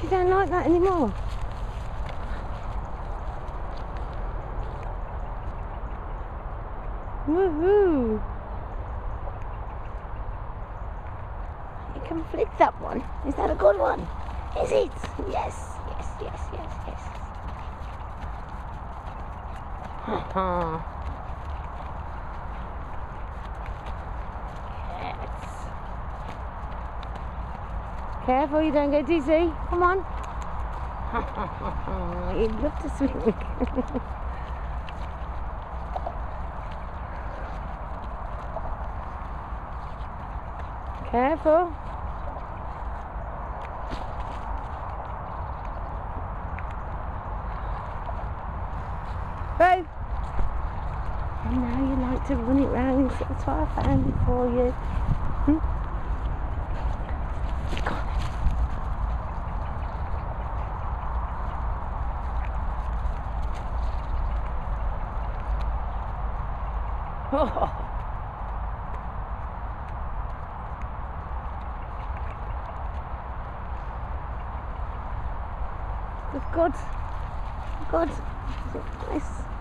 She don't like that anymore. Woohoo! You can flick that one. Is that a good one? Is it? Yes, yes, yes, yes, yes. yes. Careful, you don't get dizzy. Come on. You'd love to swing. Careful. Hey. And now you like to run it round, that's why I found for you. Oh. Good. Nice.